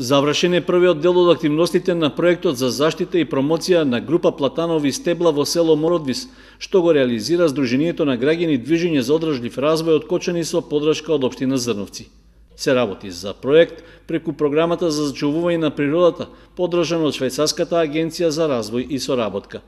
Завршен е првиот дел од активностите на проектот за заштита и промоција на група платанови стебла во село Мородвис, што го реализира Сдруженијето на граѓани Движење за одржлив развој од Кочани со подршка од Обштина Зрновци. Се работи за проект преку програмата за зачувување на природата, подржан од Швајцарската агенција за развој и соработка.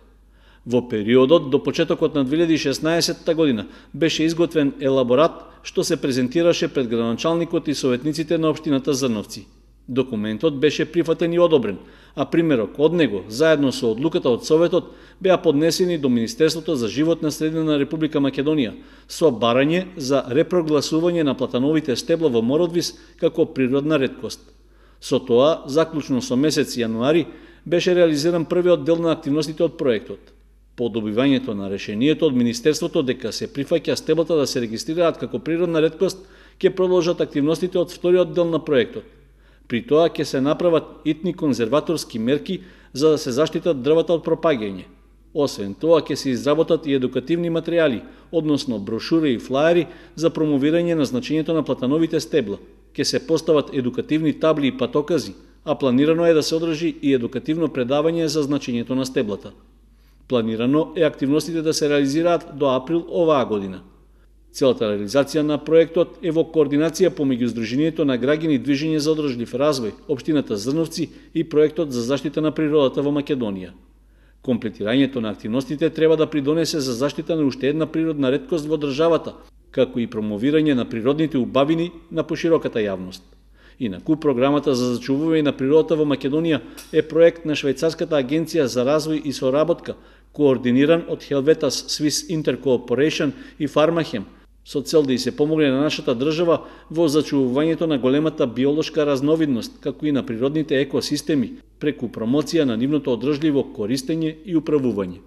Во периодот до почетокот на 2016 година беше изготвен елаборат што се презентираше пред градоначалникот и советниците на Обштината Зрновци. Документот беше прифатен и одобрен, а примерок од него, заедно со одлуката од Советот, беа поднесени до Министерството за животна средина на Република Македонија, со барање за репрогласување на платановите стебла во Мородвис како природна редкост. Со тоа, заклучно со месец јануари, беше реализиран првиот дел на активностите од проектот. По добивањето на решението од Министерството дека се прифаќа стеблата да се регистрираат како природна редкост, ќе продолжат активностите од вториот дел на проектот – При тоа ќе се направат итни конзерваторски мерки за да се заштитат дрвата од пропагање. Освен тоа, ќе се изработат и едукативни материјали, односно брошури и флаери за промовирање на значењето на платановите стебла. Ке се постават едукативни табли и патокази, а планирано е да се одржи и едукативно предавање за значењето на стеблата. Планирано е активностите да се реализираат до април оваа година. Целата реализација на проектот е во координација помеѓу Сдруженијето на граѓани Движење за одржлив развој, Обштината Зрновци и проектот за заштита на природата во Македонија. Комплетирањето на активностите треба да придонесе за заштита на уште една природна редкост во државата, како и промовирање на природните убавини на пошироката јавност. Инаку, програмата за зачувување на природата во Македонија е проект на Швајцарската агенција за развој и соработка, координиран од Helvetas Swiss Intercooperation и Farmachem со цел да и се помогне на нашата држава во зачувувањето на големата биолошка разновидност, како и на природните екосистеми, преку промоција на нивното одржливо користење и управување.